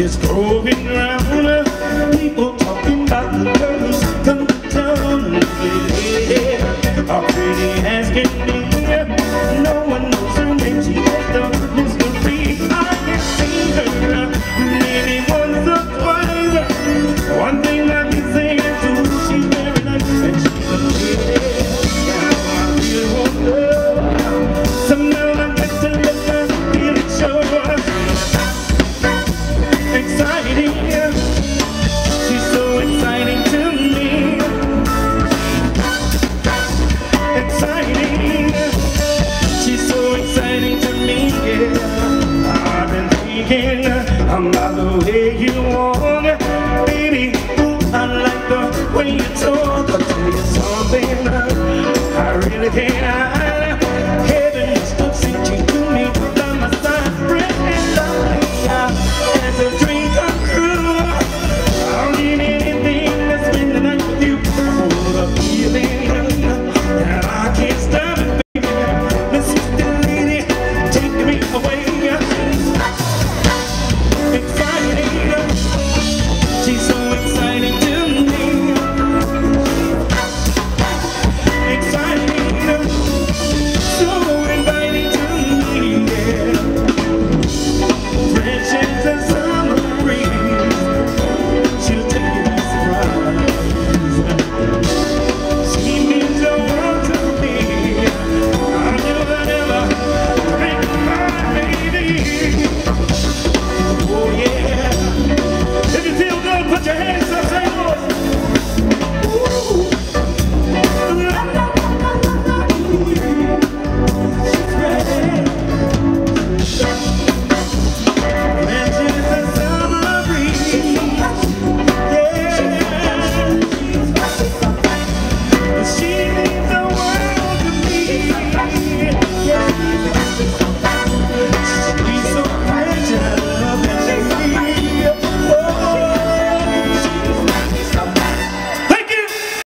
is going round. People talking about the girls come to town. Yeah, how pretty as can be. No one knows her name. She is She's so exciting to me. Yeah. I've been thinking about the way you walk, baby. Ooh, I like the way you talk. I'll tell you something. I really.